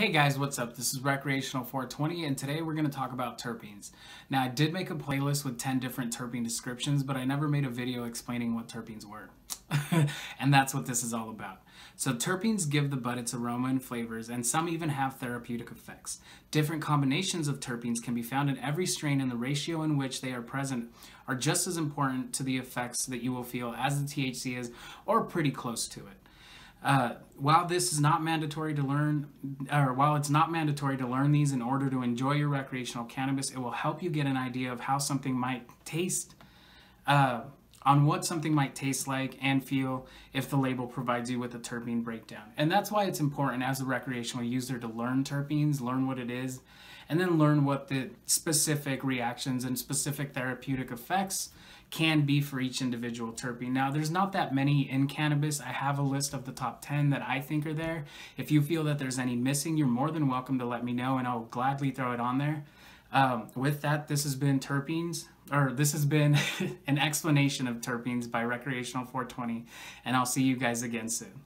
Hey guys, what's up? This is Recreational 420 and today we're going to talk about terpenes. Now I did make a playlist with 10 different terpene descriptions, but I never made a video explaining what terpenes were. and that's what this is all about. So terpenes give the bud its aroma and flavors, and some even have therapeutic effects. Different combinations of terpenes can be found in every strain, and the ratio in which they are present are just as important to the effects that you will feel as the THC is, or pretty close to it. Uh, while this is not mandatory to learn, or while it's not mandatory to learn these in order to enjoy your recreational cannabis, it will help you get an idea of how something might taste, uh, on what something might taste like and feel if the label provides you with a terpene breakdown. And that's why it's important as a recreational user to learn terpenes, learn what it is, and then learn what the specific reactions and specific therapeutic effects can be for each individual terpene. Now, there's not that many in cannabis. I have a list of the top 10 that I think are there. If you feel that there's any missing, you're more than welcome to let me know and I'll gladly throw it on there. Um, with that, this has been terpenes, or this has been an explanation of terpenes by Recreational 420, and I'll see you guys again soon.